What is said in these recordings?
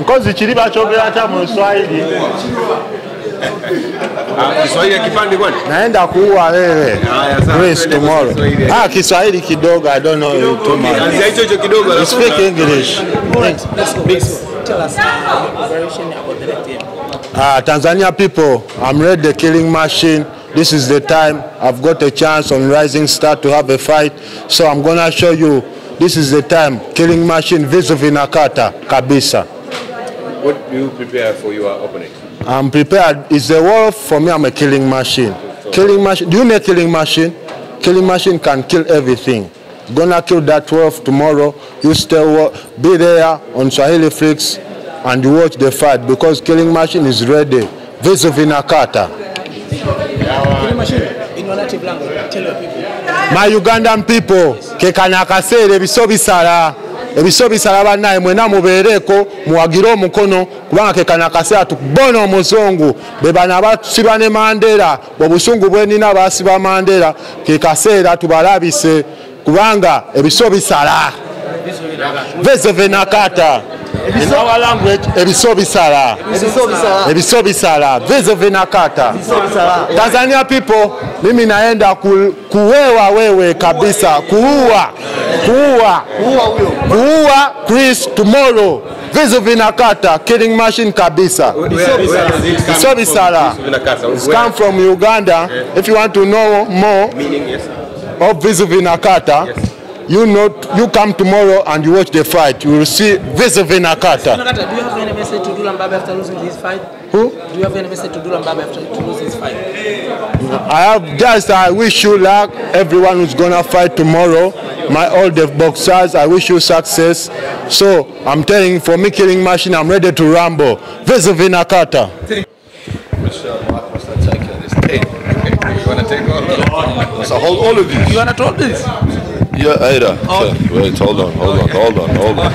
nkozi kiri bakyogera kya mu luswahili Ah, Kiswahili ya kipande kwani? naenda kuua wewe Haya, Grace tomorrow kwa Kiswahili. ah kiswahili kidogo i don't know you too much Anzia hicho hicho kidogo alafu speak english Let's go. Tell us uh, about the next game. Ah, Tanzania people, I'm ready the killing machine. This is the time. I've got a chance on Rising Star to have a fight. So I'm gonna show you. This is the time. Killing machine vis-a-vis Nakata, Kabisa. What do you prepare for your opponent? I'm prepared. It's a war for me. I'm a killing machine. Killing machine. Do you know killing machine? Killing machine can kill everything. Gonna kill that wolf tomorrow. You still be there on Swahili Flix and watch the fight because killing machine is ready. Vis-a-vis Nakata. Killing machine in your native language. Tell your people. my ugandan people kekana akaseera ebiso bisala bannaye mwena mubeereko muwagire omukono kubanga kekana akaseera tukubona omuzungu. Be bano abasiba ne mandera bwebusungu bwenina basiba mandera kekaseera tubalabise kubanga ebiso bisala. Veseve nakata In our language, ebiso bisala. Ebiso bisala. Veseve nakata Tanzania people, mimi naenda ku, kuwewa wewe kabisa, kuua. Kuua. Kuua Chris tomorrow. vizo vinakata killing machine kabisa. Bisala. Come from Uganda. If you want to know more of vizo vinakata, you know you come tomorrow and you watch the fight. You will see Vizu vinakata. Nakata, do you have any message to Dullah Mbabe after losing his fight? Who? Do you have any message to Dullah Mbabe after to lose his fight? I have just I wish you luck. Everyone who's gonna fight tomorrow, my all the boxers, I wish you success. So I'm telling you, for me killing machine, I'm ready to rumble. Visit Vinakata. So hold all of these. You wanna talk this? Yeah, Ada. Wait, hold on, hold on, hold on, hold on.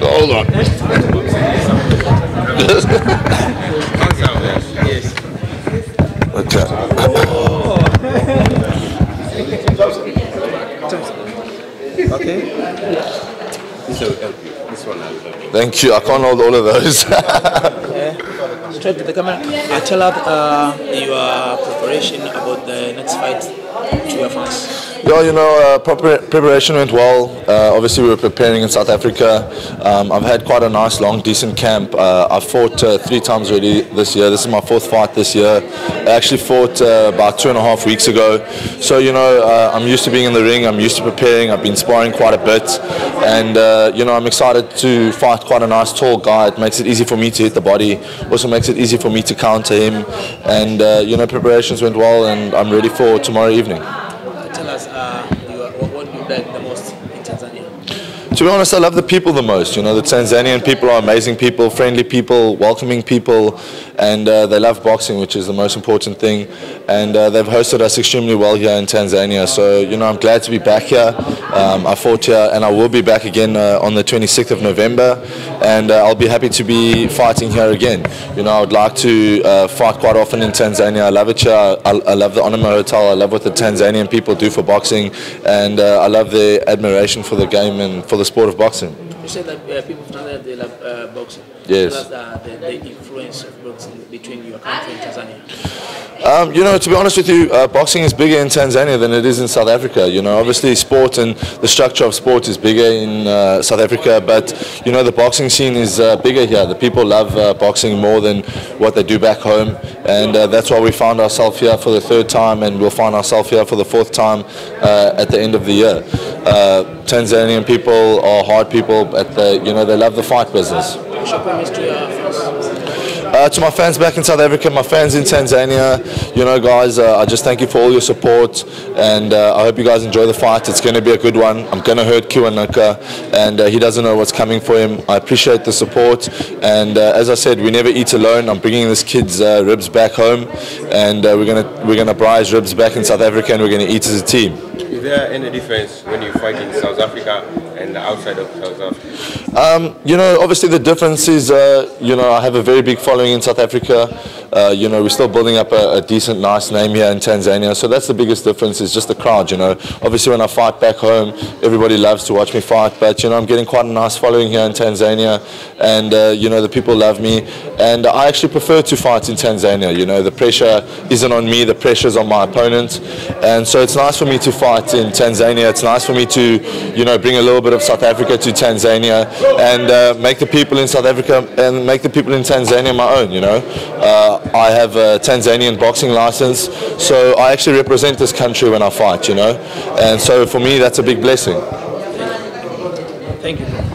Hold on. Okay. So, uh, this one I'll help you. Thank you. I can't hold all of those. Straight to the camera. Uh, tell us uh, your preparation about the next fight to your fans. Yeah, you know, uh, preparation went well. Uh, obviously, we were preparing in South Africa. Um, I've had quite a nice, long, decent camp. Uh, I've fought uh, three times already this year. This is my fourth fight this year. I actually fought uh, about two and a half weeks ago. So, you know, uh, I'm used to being in the ring. I'm used to preparing. I've been sparring quite a bit. And, you know, I'm excited to fight quite a nice, tall guy. It makes it easy for me to hit the body. Also makes it easy for me to counter him. And, uh, you know, preparations went well, and I'm ready for tomorrow evening. Uh, tell us uh, your, what, what you like the most in Tanzania. To be honest, I love the people the most. You know, the Tanzanian people are amazing people, friendly people, welcoming people, and uh, they love boxing, which is the most important thing. And uh, they've hosted us extremely well here in Tanzania. So, you know, I'm glad to be back here. Um, I fought here, and I will be back again uh, on the 26th of November. And uh, I'll be happy to be fighting here again. You know, I would like to uh, fight quite often in Tanzania. I love it here. I, I love the Onama Hotel. I love what the Tanzanian people do for boxing, and uh, I love their admiration for the game and for the sport of boxing. You said that uh, people from Tanzania they love uh, boxing. Yes. Tell us uh, the, the influence of boxing between your country and Tanzania. Um, you know, to be honest with you, uh, boxing is bigger in Tanzania than it is in South Africa. You know, obviously sport and the structure of sport is bigger in uh, South Africa, but you know the boxing scene is uh, bigger here. The people love uh, boxing more than what they do back home, and uh, that's why we found ourselves here for the third time, and we'll find ourselves here for the fourth time uh, at the end of the year. Uh, Tanzanian people are hard people, but they, you know they love the fight business. What's your promise to your fans? Uh, to my fans back in South Africa, my fans in Tanzania, you know, guys, uh, I just thank you for all your support, and uh, I hope you guys enjoy the fight. It's going to be a good one. I'm going to hurt Kiwanuka, and uh, he doesn't know what's coming for him. I appreciate the support, and uh, as I said, we never eat alone. I'm bringing this kid's uh, ribs back home, and uh, we're going to we're going to buy his ribs back in South Africa, and we're going to eat as a team. Is there any difference when you fight in South Africa and outside of South Africa? Um, you know, obviously the difference is, uh, you know, I have a very big following in South Africa. uh, you know, we're still building up a, a, decent, nice name here in Tanzania. So that's the biggest difference is just the crowd, you know. Obviously, when I fight back home, everybody loves to watch me fight. But, you know, I'm getting quite a nice following here in Tanzania. And, uh, you know, the people love me. And I actually prefer to fight in Tanzania. You know, the pressure isn't on me. The pressure's on my opponent. And so it's nice for me to fight in Tanzania. It's nice for me to, you know, bring a little bit of South Africa to Tanzania and uh, make the people in South Africa and make the people in Tanzania my own, you know. Uh, I have a Tanzanian boxing license, so I actually represent this country when I fight, you know. And so for me, that's a big blessing. Thank you.